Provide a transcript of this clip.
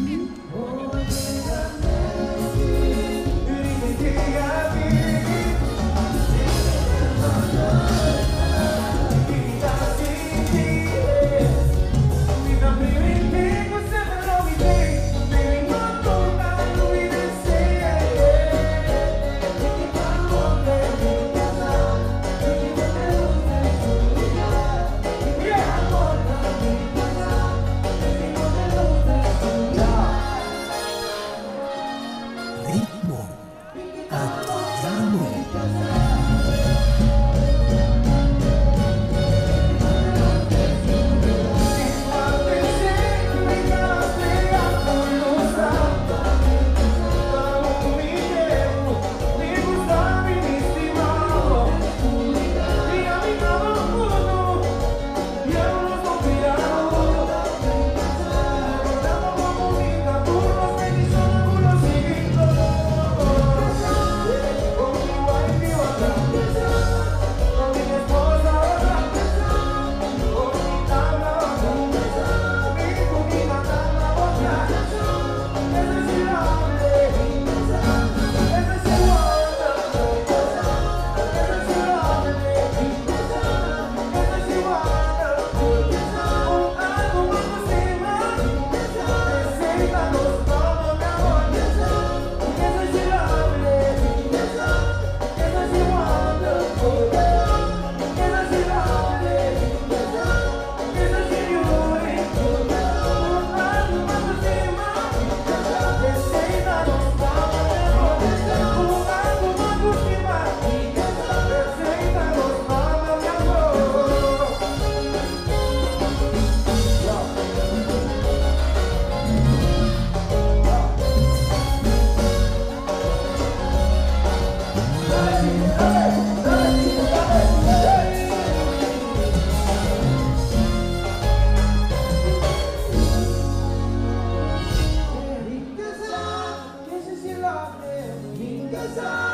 Mm-hmm. Ready? Jesus.